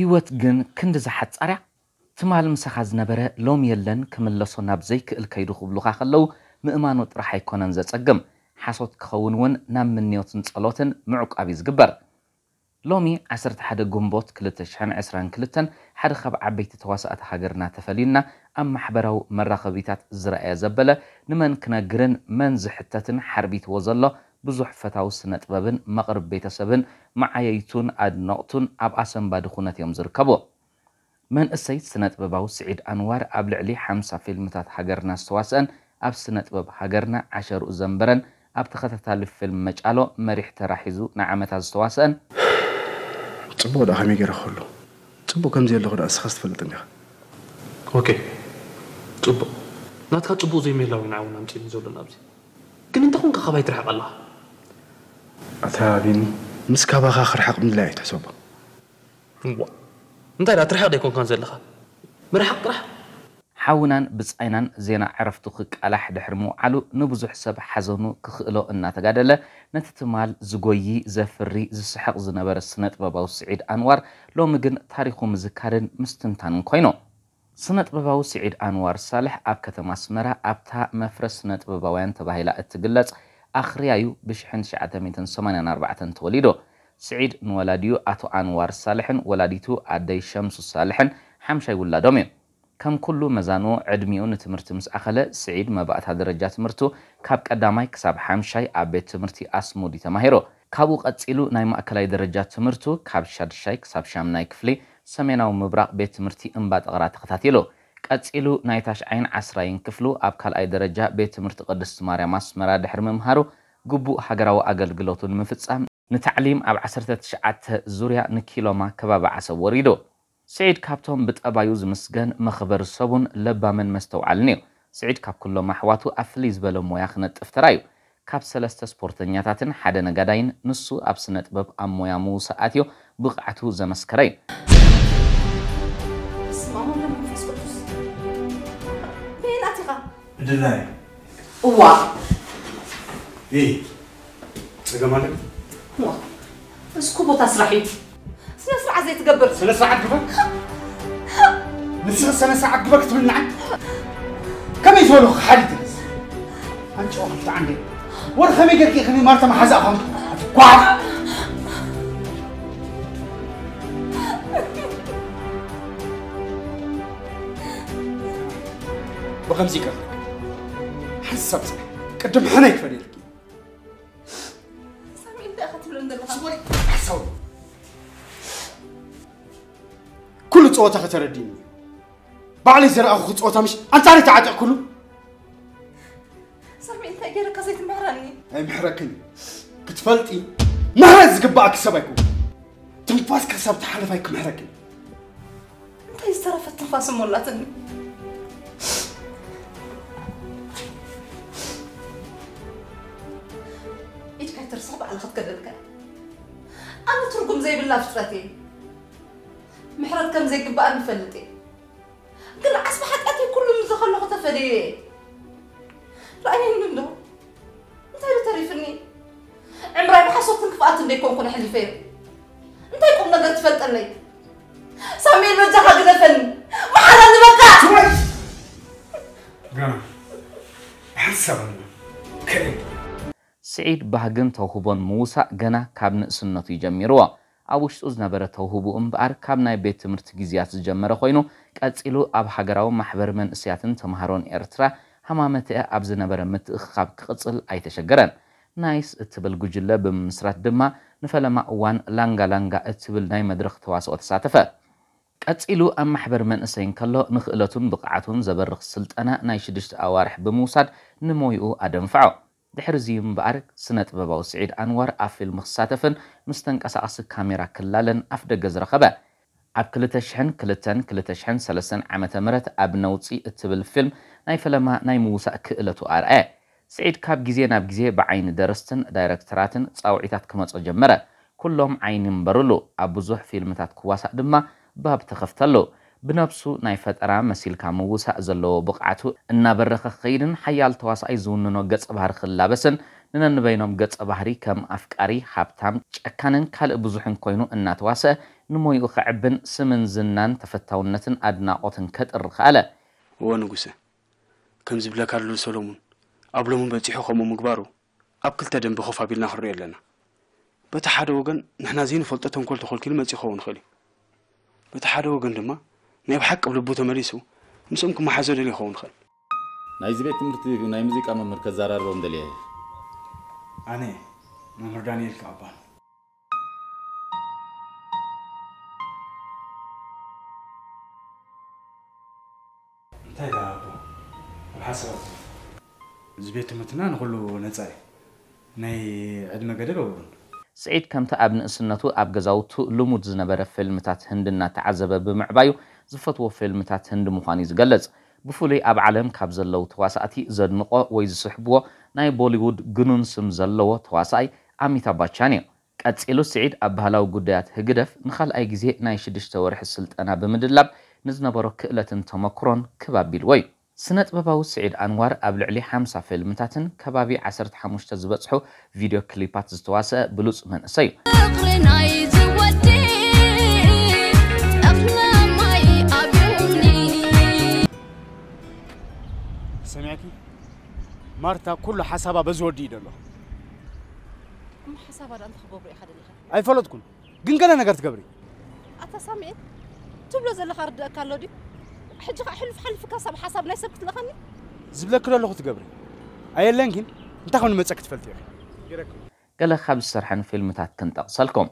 ህይወት ግን ክንዲ ዝሓፃርያ ትማል ምሳኻ ዝነበረ ሎሚ የለን ክምለሶ ናብ ዘይክእል ከይዱ ክብሉኻ ከለዉ ምእማኑ ጥራሕ ኣይኮነን ዘጸግም ሓሶት ክኸውን እውን ናብ ምንዮትን ጸሎትን ምዕቋብ እዩ ዝግበር ሎሚ 11 ጉንቦት 222 ሓደ ካብ ዓበይቲ ተዋሳእቲ ሃገርና ተፈልዩና ኣብ ማሕበራዊ መራኸቢታት ዝረአየ ዘበለ ንመን ክነግርን መን ዝሕተትን ሓርቢትዎ ዘሎ ብዙሕ ፈታዊ ስነ ጥበብን መቕርብ ቤተሰብን መዓየይቱን ኣድነቕቱን ኣብ ኣሰንባዲ ኩነት እዮም ዝርከቦ መንእሰይ ስነ ጥበባዊ ስዒድ ኣንዋር ኣብ ልዕሊ 50 ፊልምታት ሃገርና ዝተዋስአን ኣብ ስነ ጥበብ ሃገርና ዓሸርኡ ዘንበረን ኣብ ተኸታታሊ ፊልም መጫሎ መሪሕ ተራ ሒዙ ንዓመታት ዝተዋስአን ፅቡቅ ዳ ከመይ ገይረ ከሎ ፅቡቅ ከምዚ ኣለኹ ዳ እስኻ ዝትፈልጥኒ ኢኻ ኦኬ ፅቡቅ ናትካ ፅቡቅ ዘይምህላዊ ንዓውን ኣምፂኒ ዘሎና ኣብዚ ግን እንታይ ኮንካ ካባይ ትርሕቕ ኣለኻ ኣታ ቢኒ ምስ ካባኻ ክርሓቕ ምድላይ እዩ ትሕሰቦ ዋ እንታይ ዳ ትርሕቕ ደይኮንካን ዘለኻ ምርሓቕ ጥራሕ ሓውናን ብፃይናን ዜና ዕረፍቱ ክቃላሕ ድሕሪ ምውዓሉ ንብዙሕ ሰብ ሓዘኑ ክኽእሎ እናተጋደለ ነቲ ትማል ዝጎይ ዘፍሪ ዝስሕቕ ዝነበረ ስነ ጥበባዊ ስዒድ ኣንዋር ሎሚ ግን ታሪኹ ምዝካርን ምስትንታንን ኮይኑ ስነ ጥበባዊ ስዒድ ኣንዋር ሳልሕ ኣብ ከተማ ኣስመራ ኣብታ መፍረስ ስነ ጥበባውያን ተባሂላ እትግለጽ ኣኽርያዩ ብ1984 ተወሊዶ ስዒድ ንወላድዩ ኣቶ ኣንዋር ሳልሕን ወላዲቱ ኣደይ ሸምሱ ሳልሕን ሓምሻይ ውላዶም እዮም። ከም ኩሉ መዛንኡ ዕድሚኡ ንትምህርቲ ምስ ኣኸለ ስዒድ መባእታ ደረጃ ትምህርቱ ካብ ቀዳማይ ክሳብ ሓምሻይ ኣብ ቤት ትምህርቲ ኣስሙዲ ተማሂሮ ካብኡ ቀፂሉ ናይ ማእከላይ ደረጃ ትምህርቱ ካብ ሻድሻይ ክሳብ ሻምናይ ክፍሊ ሰሜናዊ ምብራቕ ቤት ትምህርቲ እምባ ጠቕራ ተኸታቲሉ ቀፂሉ ናይ ታሽዓይን ዓስራይን ክፍሉ ኣብ ካልኣይ ደረጃ ቤት ትምህርቲ ቅድስቲ ማርያም ኣስመራ ድሕሪ ምምሃሩ ግቡእ ሃገራዊ ኣገልግሎቱ ንምፍፃም ንታዕሊም ኣብ 19 ዙርያ ንኪሎማ ከባቢ ዓሰብ ወሪዱ። ስዒድ ካብቶም ብጠባዩ ዝምስገን መኽበሪ ሰቡን ለባምን መስተውዓልን እዩ። ስዒድ ካብ ኩሎም ኣሕዋቱ ኣብ ፍልይ ዝበለ ሞያ ክነጥፍ ተራ እዩ። ካብ ሰለስተ ስፖርተኛታትን ሓደ ነጋዳይን ንሱ ኣብ ስነ ጥበብ ኣብ ሞያ ምውሳእ ኣትዮ ብቕዓቱ ዘመስከረ እዩ بدلناي وا إيه تجمالك وا اسكو بوتا سرحي سنة سرعة زي تقبل سنة سرعة عقبك نسنة سنة سرعة عقبك تمنع كم يزولو حالي تنس انت وقفت عندي ورخمي قلت خمي مرتا ما حزقهم اتقعد وخمسي كفر سبسب قدم حنا يكفل يلقي سامي إنت أخذت له عند الغرب حسوي كل صوتها خترديني بعلي زر أخو صوتها مش أنت عارف تعاد كله سامي إنت غير قصيت مهرني أي محركني كتفلتي. محرز قبعك سبايكو. تنفاسك حساب تحلف هيك محركني انت يسترفت تنفاس مولاتني؟ ኣነ ትርጉም ዘይብላ ፍጥረት እየ ምሕረት ከም ዘይግባእ ንፈልጥ እየ ግን ዓስቢ ሓጢኣተይ ኩሉ ምዝ ከለኹ ተፈለየ እየ ረኣየኒ ኣሎ እንታይ ዶ ተሪፍኒ ዕምራይ ብሓሶትን ክፍኣትን ደይኮንኩን ኣሕሊፈ እየ እንታይ ቁም ነገር ትፈልጠለይ ሳሙኤል በጃኻ ግደፈኒ መሓላ ንበቃ ገና ሓሳብ ኣሎ ከእድ ስዒድ ባህግን ተውህቦን ምውሳእ ገና ካብ ንእስነቱ ይጀሚርዎ ኣብ ውሽጡ ዝነበረ ተውህቡ እምበኣር ካብ ናይ ቤት ትምህርቲ ግዜያት ዝጀመረ ኮይኑ ቀፂሉ ኣብ ሃገራዊ ማሕበር መንእስያትን ተምሃሮን ኤርትራ ሃማመትአ ኣብ ዝነበረ ምትእኽኻብ ክቕፅል ኣይተሸገረን። ናይስ እትብል ጉጅለ ብምምስራት ድማ ንፈለማ እዋን ላንጋላንጋ እትብል ናይ መድረክ ተዋስኦ ተሳተፈ። ቀፂሉ ኣብ ማሕበር መንእሰይ እንከሎ ንክእለቱን ብቕዓቱን ዘበርኽ ስልጠና ናይ ሽዱሽተ ኣዋርሕ ብምውሳድ ንሞይኡ ኣደንፍዖ ድሕሪ እዚ እምበኣር ስነ ጥበባዊ ስዒድ ኣንዋር ኣብ ፊልሚ ክሳተፍን ምስ ተንቀሳቐሲ ካሜራ ክላለን ኣፍ ደገ ዝረኸበ ኣብ 2002-2003 ዓ ም ኣብ ነውፂ እትብል ፊልም ናይ ፈለማ ናይ ምውሳእ ክእለቱ ኣርአየ ስዒድ ካብ ግዜ ናብ ግዜ ብዓይኒ ደረስትን ዳይረክተራትን ፃውዒታት ክመፆ ጀመረ ኩሎም ዓይኒ እምበርሉ ኣብ ብዙሕ ፊልምታት ክዋሳእ ድማ ባብ ተኸፍተሉ بنفسه ناي فترة مسيل كامووسا زلو بقعته إن برخ خير حيال تواسعي زون نوجت بحر خلابسن نن بينهم جت بحري كم أفكاري حبتام كانن كل بزحن كينو إن تواسع نمو يخعبن سمن زنان تفتاونتن أدنى قطن كتر خالة هو نقصه كم زبلا كارلو سولومون أبلومون بتيحو خمو مقبارو أبكل تدم بخوف أبيلنا حرية لنا بتحدوا وجن نحنا زين فلتتهم كل تخل كلمة يخون خلي بتحدوا وجن دما ናይ ብሓቂ ብልቡ ተመሊሱ ምስኦም ክመሓዘ ደልዩ ይኸውን ይኽእል ናይዚ ቤት ትምህርቲ ናይ ሙዚቃ መምህር ከዘራርቦም ደልየ ኣነ መምህር ዳንኤል ከኣባል እንታይ ዳ ኣቦ ኣብ ሓሳብ እዚ ቤት ትምህርትና ንኩሉ ነፃ እዩ ናይ ዕድመ ገደብ ኣብሉን ስዒድ ከምቲ ኣብ ንእስነቱ ኣብ ገዛውቱ ልሙድ ዝነበረ ፊልምታት ህንዲ እናተዓዘበ ብምዕባዩ ዝፈትዎ ፊልምታት ህንዲ ምዃኑ እዩ ዝገለጽ ብፍሉይ ኣብ ዓለም ካብ ዘለው ተዋሳእቲ ዘድንቆ ወይ ዝስሕብዎ ናይ ቦሊውድ ግኑን ስም ዘለዎ ተዋሳኣይ ኣሚታብ ባቻን እዩ ቀፂሉ ስዒድ ኣብ ባህላዊ ጉዳያት ህግደፍ ንኻልኣይ ግዜ ናይ ሽዱሽተ ወርሒ ስልጠና ብምድላብ ንዝነበሮ ክእለትን ተመክሮን ክባቢልዎ እዩ ስነ ጥበባዊ ስዒድ ኣንዋር ኣብ ልዕሊ 50 ፊልምታትን ከባቢ 15 ዝበፅሑ ቪድዮ ክሊፓት ዝተዋስአ ብሉፅ መንእሰይ እዩ ሰሚዕኪ ማርታ ኩሉ ሓሳባ በዚ ወዲ እዩ ደሎ እሞ ሓሳባ ዳ እንተክገብሩ ኢኻ ደሊኻ ኣይፈለጥኩን ግን ገለ ነገር ትገብሪ ኣታ ሳምዒት ትብሎ ዘለካ ርድአካ ኣሎ ድዩ ሕጂ ከዓ ሕልፍ ሓልፍካ ሰብ ሓሳብ ናይ ሰብ ክትለኸኒ ዝብለክ ዘለኹ ትገብሪ ኣየለን ግን እንታይ ከም ንመፀ ክትፈልጥ ኢኺ ይረክብ ገለ ካብ ዝሰርሐን ፊልምታት ክንጠቕሰልኩም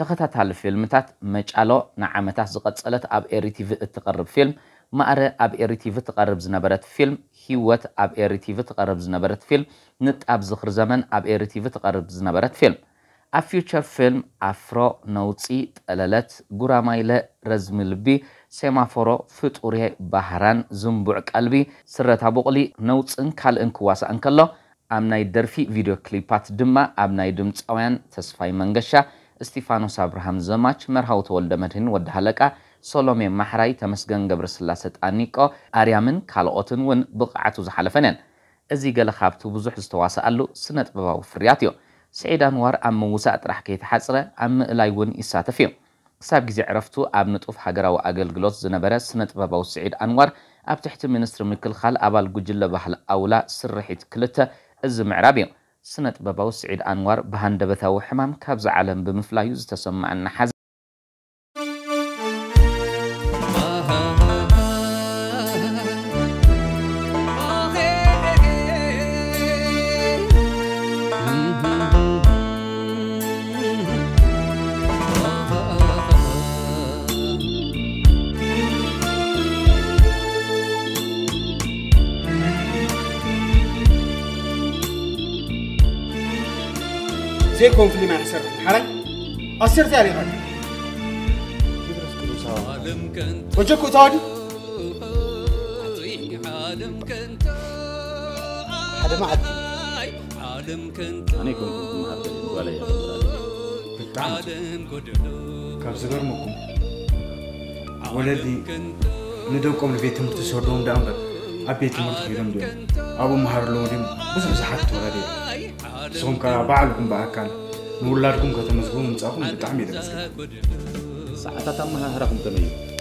ተኸታታሊ ፊልምታት መጫሎ ንዓመታት ዝቐፀለት ኣብ ኤሪቲቪ እትቐርብ ፊልም ማእረ ኣብ ኤሪቲቪ ትቐርብ ዝነበረት ፊልም ሂወት ኣብ ኤሪቲቪ ትቐርብ ዝነበረት ፊልም ንጣብ ዝኽሪ ዘመን ኣብ ኤሪቲቪ ትቐርብ ዝነበረት ፊልም። ኣብ ፊውቸር ፊልም ኣፍሮ ነውፂ ጠለለት ጉራማይለ ረዝሚ ልቢ ሴማፎሮ ፍጡሬ ባህራን ዝንቡዕ ቀልቢ ስረታ ቡቕሊ ነውፅን ካልእን ክዋሳእ እንከሎ። ኣብ ናይ ደርፊ ቪድዮ ክሊፓት ድማ ኣብ ናይ ድምፃውያን ተስፋይ መንገሻ እስጢፋኖስ ኣብርሃም ዘማች መርሃዊ ተወልደ መድህን ወዲ ሃለቃ ሶሎሜ ማሕራይ ተመስገን ገብረስላሴ ጣኒቆ ኣርያምን ካልኦትን እውን ብቕዓቱ ዝሓለፈን እየን እዚ ገለ ካብቲ ብዙሕ ዝተዋስኣሉ ስነ ጥበባዊ ፍርያት እዩ ስዒድ ኣንዋር ኣብ ምውሳእ ጥራሕ ከይተሓፅረ ኣብ ምእላይ እውን ይሳተፍ እዩ ክሳብ ግዜ ዕረፍቱ ኣብ ንጡፍ ሃገራዊ ኣገልግሎት ዝነበረ ስነ ጥበባዊ ስዒድ ኣንዋር ኣብ ትሕቲ ሚኒስትሪ ምክልኻል ኣባል ጉጅለ ባህሊ ኣውላ ስርሒት ክልተ እዚ ምዕራብ እዩ ስነ ጥበባዊ ስዒድ ኣንዋር ብሃንደበታዊ ሕማም ካብዚ ዓለም ብምፍላዩ ዝተሰማዐና ሓዘን زي كونفلي ما حسر حرق أسر تاريخ وجهك وتادي هذا ما عاد. أنا كنت مهبل ولا يا كان زغر مكم ولدي ندوكم لبيت مرت سردون دامبر. أبيت مرت كيرم ديو. أبو مهر لوديم. بس بس حتى ولدي. ንስኹም ከ ባዕልኩም ብኣካል ንውላድኩም ከተመዝግቡ ምምፃእኩም ብጣዕሚ እየ ደመስግን ሰዓታት ኣመሃህራኩም ከመይ እዩ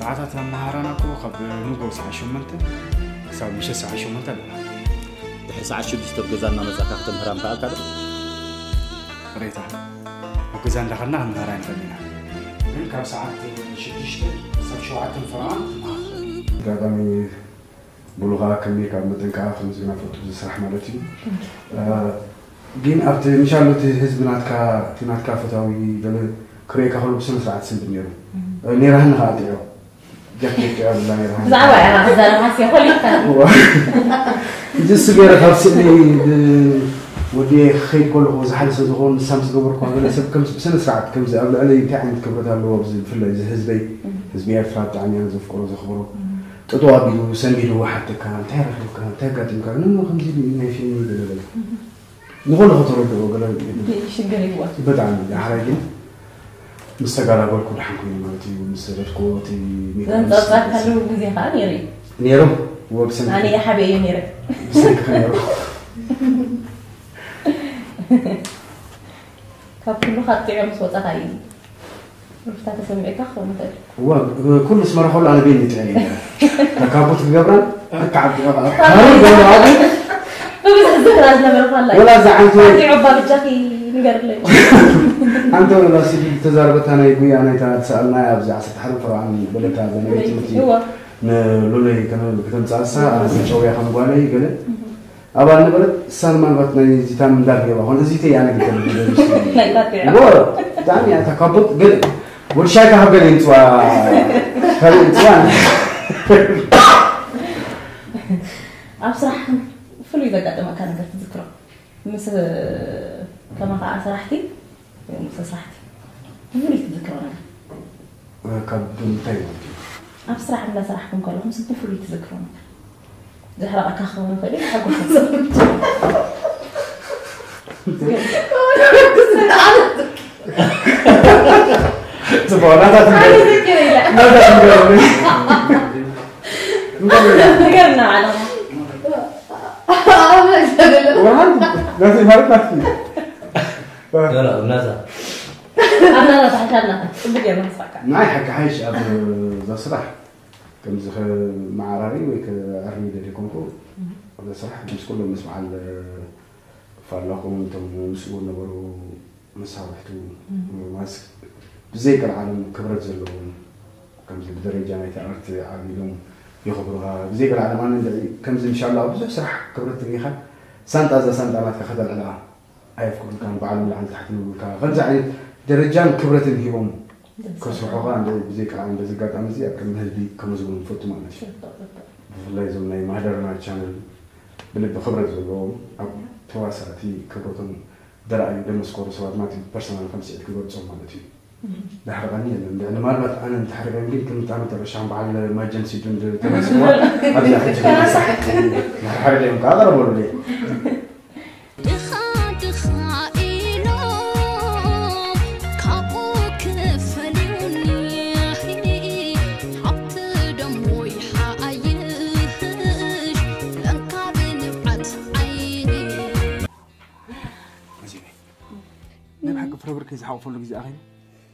ሰዓታት ኣመሃራና እኮ ካብ ንጎ ሰዓ ሸመንተ ክሳብ ምሸት ሰዓ ሸመንተ ኣለና ድሕሪ ሰዓት ሽዱሽተ ኣብ ገዛ እናመፃእካ ክተምህራ ምከኣልካ ዶ ቅሬታ ኣብ ገዛ እንዳኸድና ክንምህራ ንኽእል ኢና ግን ካብ ሰዓት ሽዱሽተ ክሳብ ሸውዓተ ፍርቓን ኣጋጣሚ ብሉኻ ከመይ ካብ መጠንካ ከምዚ ናፈቱ ዝስራሕ ማለት እዩ ግን ኣብቲ ምሻሎ እቲ ህዝቢ ናትካ እቲ ናትካ ፈታዊ ገለ ክርእካ ከሎ ብስነ ስርዓት ስንብድ ነይሩ ነራህኒ ከዓ ጥዮ ጃኬት ብላ ነራህኒ ብዛዕባ ዕራ ክዛረብ ሓሲበ ኮሊካ ጅስ ገይረ ካብ ስእሊ ወዲ ክኸይድ ከለኹ ዝሓለሰ ዝኸውን ንሳ ምስ ገበርኩ ገለ ሰብ ከም ብስነ ስርዓት ከምዚ ኣብ ልዕሊ እንታይ ዓይነት ክብረት ኣለዎ ኣብዚ ብፍላይ እዚ ህዝበይ ህዝቢ ኤርትራ ብጣዕሚ እያ ዘፍቅሮ ዘኽብሮ ጠጠው ኣቢሉ ሰንቢዱ ሓተካ እንታይ ረኺብካ እንታይ ኣጋጢምካ ን ከምዚ ናይ ፊልም ገለ نقول له ترى بدو قال لي شقري وقت بدع من العراقي مستقر أقول لكم الحمد لله مالتي ومسيرة قوتي ميرا انت أصلا حلو بوزي خاميري نيرو هو بسنة أنا يا حبيبي نيرو بسنة خاميرو كاب كله خاطي يوم صوت اخايي رفتا تسمعك اخو مثلا هو كل اسم راح أقول على بيني تاني كابوت في قبران اركع في قبران ወላዛ አንተ አንተ ወላሲ ተዛርበታ ናይ ጉያ ናይ ተናትሰአልና ኣብዛ 14 ረብዓን በለካ ዘነገ ትምህርቲ ንሎለይ ከተምፃእሳ ኣነ ጨውያ ከም ጓለይ ገለ ኣባል ነበረት እሳ ምናልባት ናይ ዚታን እንዳልገባ ኮን እዚ ተይ ኣነ ብጣዕሚ እያ ተካቦት ገለ ወድሻይካ ካብ ገለ ይምፅዋ ካልእ ይምፅዋ ኣብ ስራሕ ፍሉይ ዘጋጥመካ ነገር ትዝክሮ ምስ ከማ ከዓ ስራሕቲ ወይ ምስ ስራሕቲ ብፍሉይ ትዝክሮ ነገር كب متى ኣብ ስራሕ እንዳስራሕኩም ከለኹም ስ ብፍሉይ ትዝክሮ ነገር ዘሕረቐካ ክኸውን ይኽእል እዩ ሓጎስ تبغى لا تنقل ዝክር ኢለ لا تنقل ነገርና ዓለማ والله لازم لا لا يلا لا أنا لا لا بدي لا لا لا لا لا لا كم زخ مع راري ويك أرمي لا كونكو. لا مش كلهم لا لا أنتم مسؤول نبرو لا ماسك بزيكر عالم كبرت زلهم كم بدرجة نايت تعرفت عاملهم يخبروها. بزيكر عالم أنا كم إن شاء الله بزح سرح كبرت ريحة. ሳንጣ እዛ ሳንጣ ናትካ ከተልዕላ ኣየፍቅዱልካን በዓል ምልዓን ታሕቲ ይብሉካ ከምዚ ዓይነት ደረጃን ክብረትን ሂቦም ከስርሑካ ብዘይከ በዚ ኣጋጣሚ እዚ ኣብ ቅድሚ ህዝቢ ከምዝውን ይፈቱ ማለት እዩ ብፍላይ እዞም ናይ ማህደርና ቻነል ብልቢ ክብረት ዘለዎም ኣብ ተዋሳእቲ ክብረቶም ደረኣዩ ደመስከሩ ሰባት ማለት እዩ ፐርሰናል ከምስዒት ክገልፆም ማለት እዩ دحرغانية لأن مرة أنا دحرغان قلت كنت أنا ترى شام على ما جنسي جند ترى سوا أطلع كتير صح دحرغان مقادر ولا ليه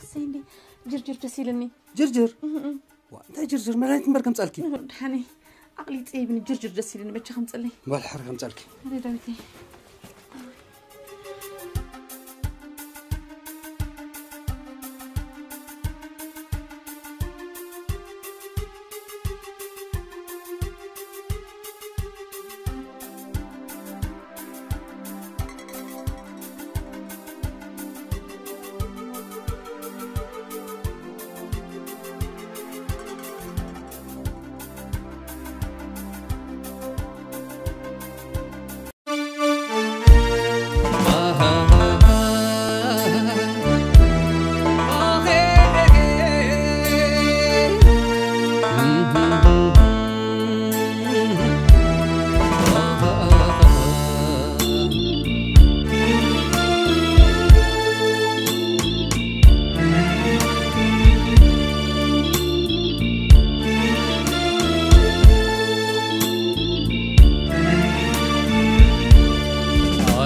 ክሰይኒ ጅርጅር ደስ ይብለኒ ጅርጅር እንታይ ጅርጅር መድሃኒት እምበር ከም ጸልኪ ድሓነይ ዓቕሊ ፀይብኒ ጅርጅር ደስ ይብለኒ በቻ ከምፀለይ ባልሓር ከም ጸልኪ ኣረ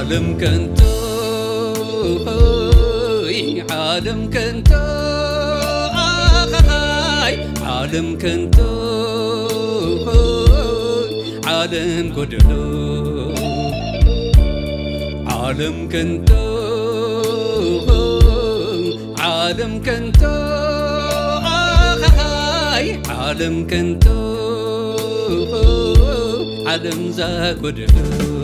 عالمك انت عالمك انت عالمك انت عالم قدلو عالمك انت عالمك انت عالمك انت عالم ذا قدلو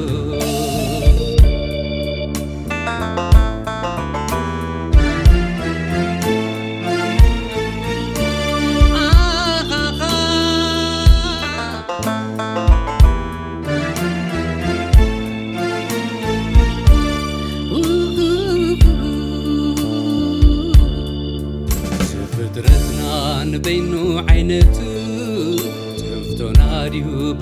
بينو عينتو تفتو ناريو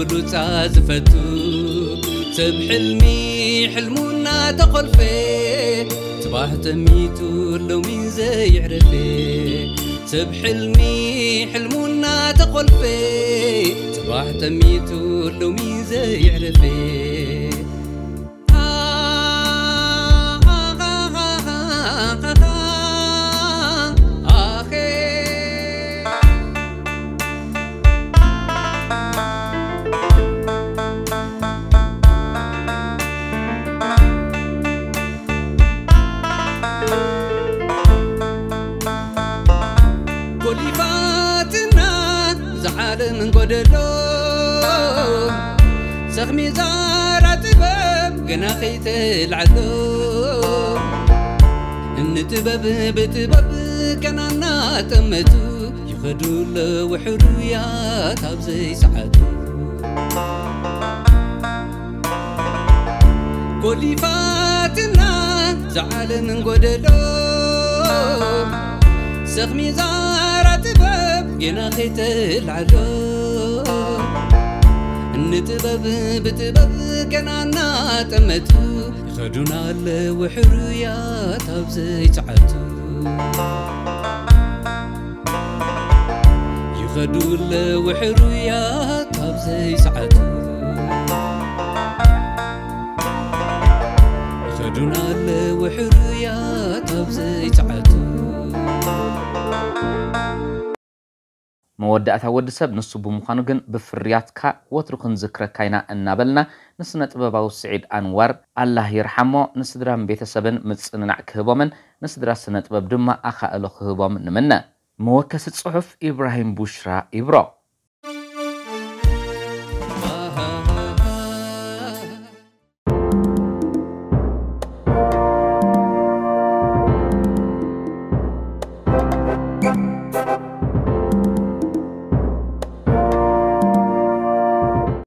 تبحلمي ሕልሙ እናተቖልፈ ጽባሕ ተሚቱ ሎሚ ዘይዕረፈ ሰብ ሕልሚ ሕልሙ እናተቖልፈ ጽባሕ ተሚቱ ሎሚ ዘይዕረፈ ዝዓለም እንጎደሎ ሰኽሚ ዛራ ጥበብ ገና ከይተልዓሎ እንጥበብ ብጥበብ ገና እናጠመቱ ይኸዱ ኣለዉ ሕሩያት ኣብ ዘይሰዓቱ ጎሊፋትና ዝዓለም እንጎደሎ ሰኽሚ ዛራ ጥበብ ገና ከይተልዓሎ እንጥበብ ብጥበብ ገና እናጠመቱ ይኸዱና ኣለዉ ሕሩያት ኣብ ዘይሰዓቱ ይኸዱ ኣለዉ ሕሩያት ኣብ ዘይሰዓቱ ይኸዱና ኣለዉ ሕሩያት ኣብ ዘይሰዓቱ መወዳእታ ወዲ ሰብ ንሱ ብምዃኑ ግን ብፍርያትካ ወትሩ ክንዝክረካ ኢና እናበልና ንስነ ጥበባዊ ስዒድ ኣንዋር ኣላህ ይርሓሞ ንስድራን ቤተሰብን ምፅንናዕ ክህቦምን ንስድራ ስነ ጥበብ ድማ ኣኻእሎ ክህቦም ንምነ መወከሲ ጽሑፍ ኢብራሂም ቡሽራ ይብሮ